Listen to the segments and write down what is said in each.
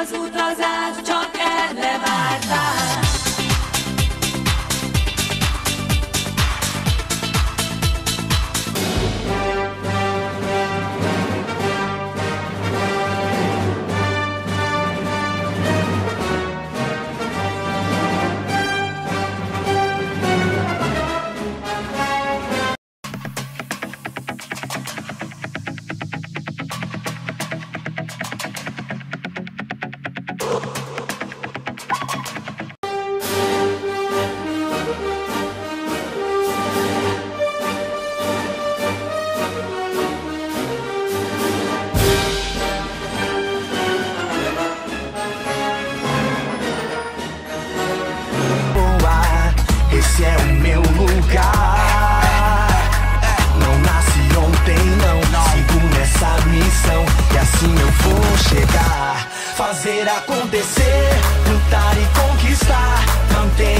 az utazás, csak erre vártál. esse é o meu lugar. Não nasci ontem, não. Sigo nessa missão e assim eu vou chegar. Fazer acontecer, lutar e conquistar. Manter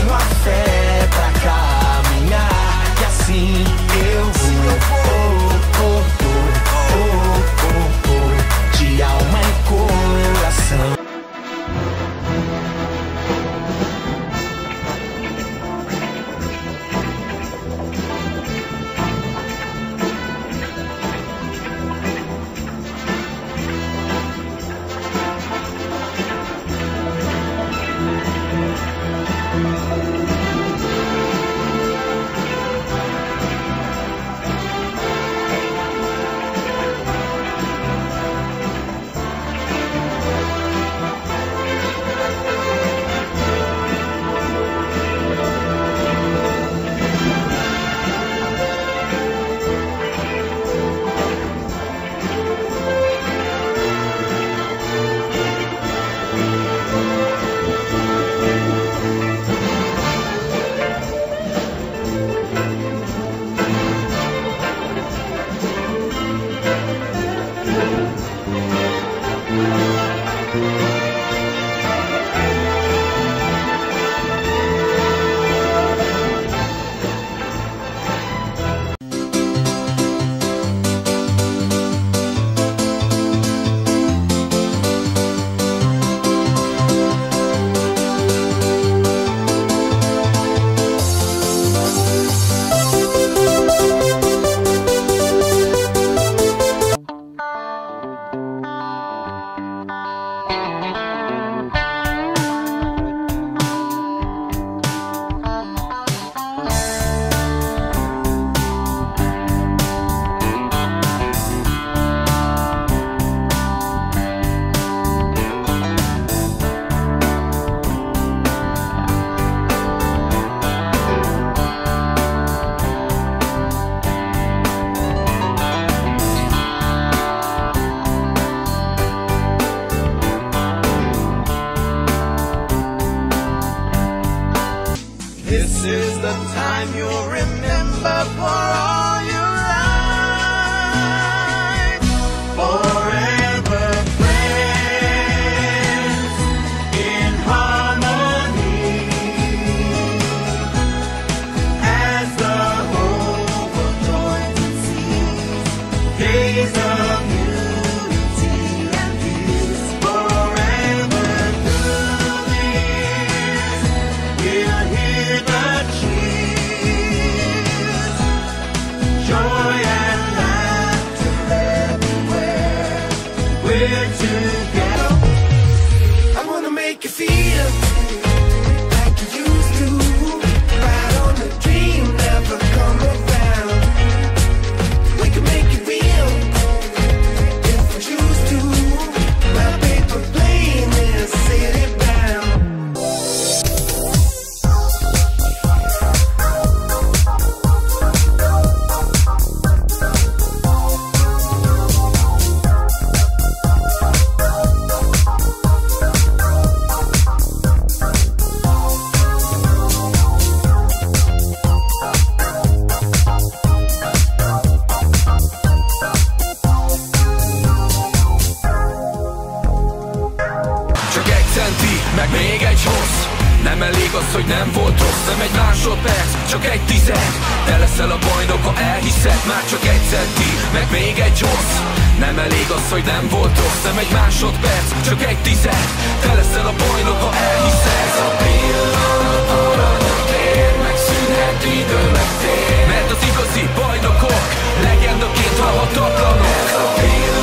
az, hogy nem volt rossz. Nem egy másodperc, csak egy tized. Te leszel a bajnok, ha elhiszed Már csak egy centi, meg még egy rossz. Nem elég az, hogy nem volt rossz. Nem egy másodperc, csak egy tized. Te leszel a bajnok, ha elhiszed. Ez a pillanat aranyat ér Megszűnhet idő, meg tér Mert az igazi bajnokok Legendaként halhatatlanok Ez a pillanat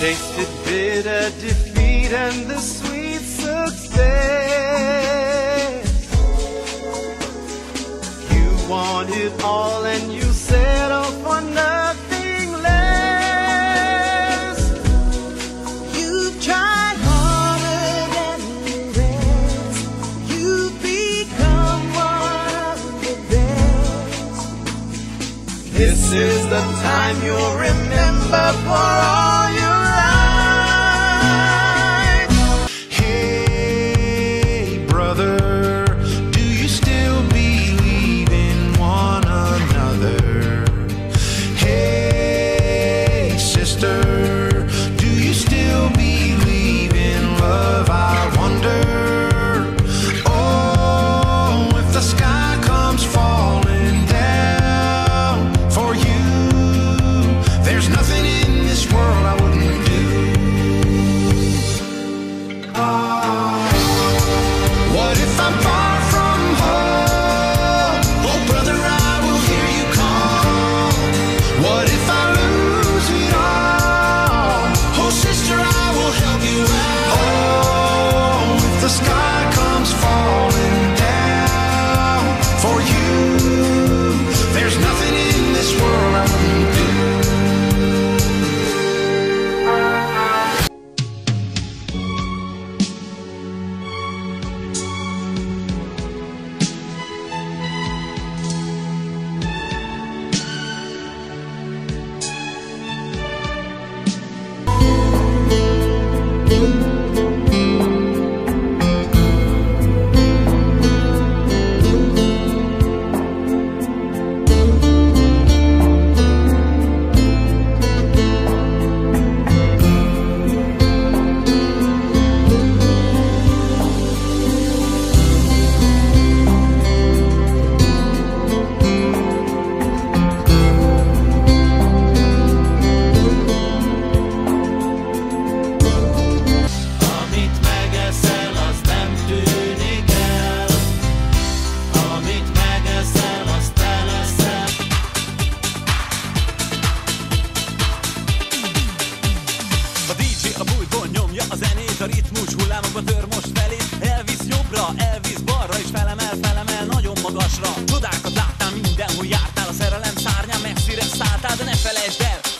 Tasted bitter defeat and the sweet success. You wanted all and you settled for nothing less. You've tried harder than the rest. You've become one of the best. This is the time you'll remember for all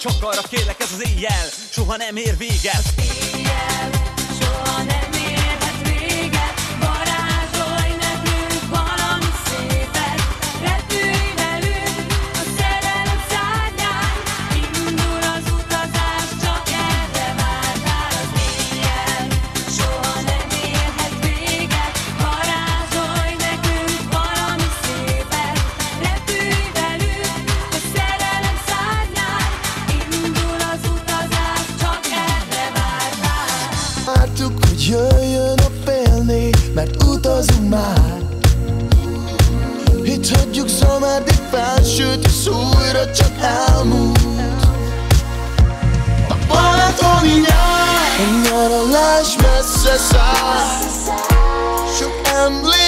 csak arra kérlek ez az éjjel, soha nem ér véget. Éjjel soha nem érhet jöjjön a félné, mert utazunk már. Itt hagyjuk szamárdi felsőt, és újra csak elmúlt. A balatoni nyár, a nyaralás messze száll. Sok emlék